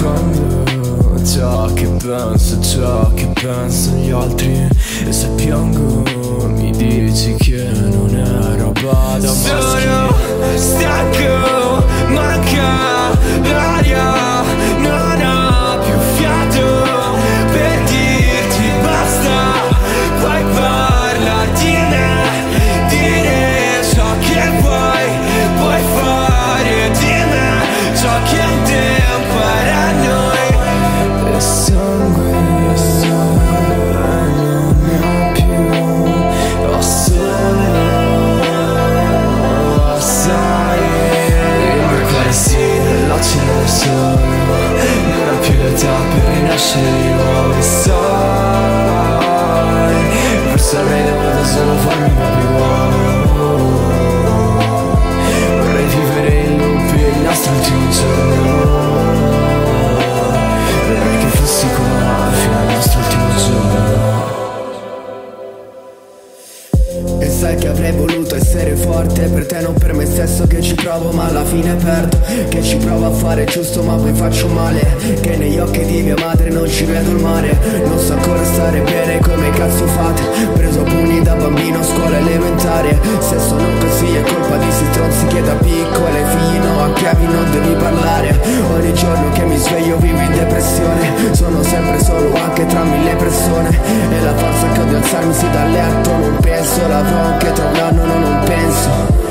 Quando ciò che penso, ciò che pensano gli altri. E se piango mi shit you always saw First with a xylophone, you want E sai che avrei voluto essere forte Per te non per me stesso che ci provo ma alla fine perdo. Che ci provo a fare giusto ma poi faccio male. Che negli occhi di mia madre non ci vedo il mare. Non so ancora stare bene come cazzo fate? Preso pugni da bambino scuola elementare. Se sono così è colpa di sti stronzi che da piccole fino a chiavi non devi parlare. Ogni giorno che mi sveglio vivo in depressione. Sono sempre solo anche tra mille persone alzarmi sì dal letto Non penso l'avrò anche tra un non penso